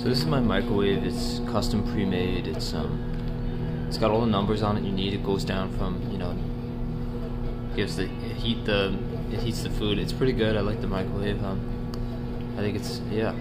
So this is my microwave. It's custom pre-made. It's um, it's got all the numbers on it you need. It goes down from you know, gives the heat the it heats the food. It's pretty good. I like the microwave. Um, I think it's yeah.